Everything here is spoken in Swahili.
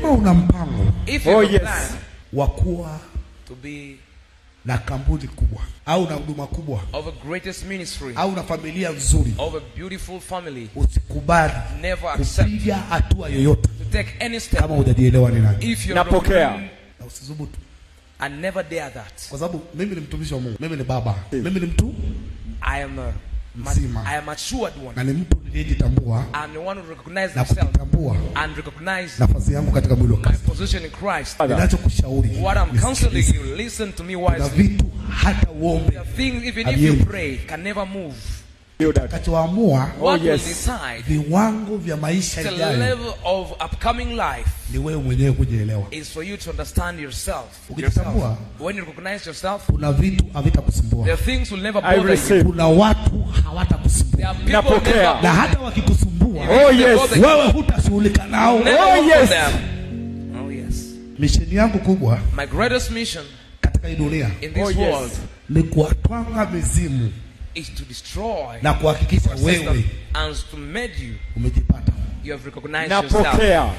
kama una mpango If Oh, yes. wa kuwa to be na kampuni kubwa au na huduma kubwa of a greatest ministry, au na familia nzuri, of a beautiful family, usikubali never accept kupiga hatua yoyote. to take any step. Kama hujajielewa ni nani, Napokea. na usithubutu, and never dare that. kwa sababu mimi ni mtumishi wa Mungu, mimi ni baba, mimi ni mtu I am a Mzima. I am a matured one. na ni mtu niliyejitambua I'm the one who recognize na kujitambua and recognize nafasi yangu katika mwili wa my Kristo. position in Christ. Ninachokushauri What I'm counseling you, listen to me kuna Na vitu hata uombe The things, even if you pray, can never move. Utakachoamua Oh, yes. viwango vya maisha the ijayo level of upcoming life ni wewe mwenyewe kujielewa. is for you to understand yourself. Ukijitambua. When you recognize yourself, Kuna vitu havitakusumbua, there things will never bother you. kuna watu hawatakusumbua, Napokea. na hata wakikusumbua Oh, yes. wewe hutashughulika nao. Oh, yes. Oh yes. Misheni yangu kubwa My greatest mission katika hii dunia in this Oh, yes. world ni kuwatwanga mizimu is to destroy na kuhakikisha wewe and to make you umejipata. you have recognized yourself. Napokea.